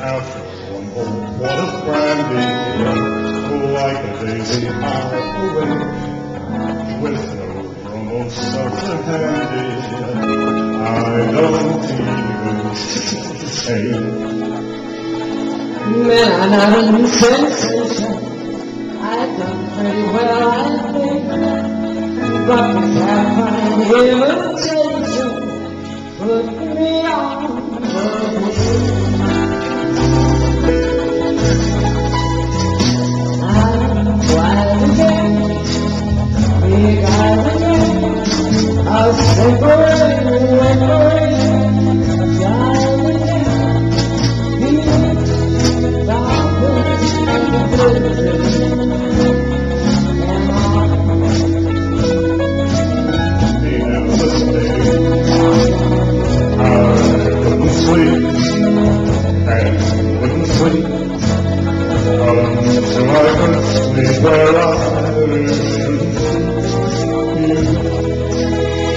after one bowl of brandy, like a daisy high away, with no promo seltzer handy, I don't even say. Man, I'm a sensation. I've done pretty well, I think. But this half-fine imitation I'll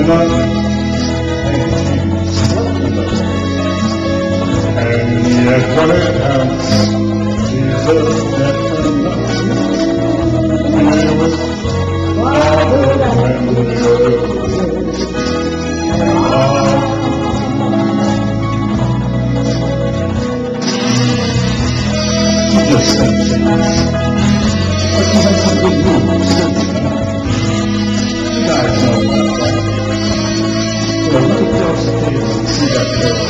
And yet when it something. But you table and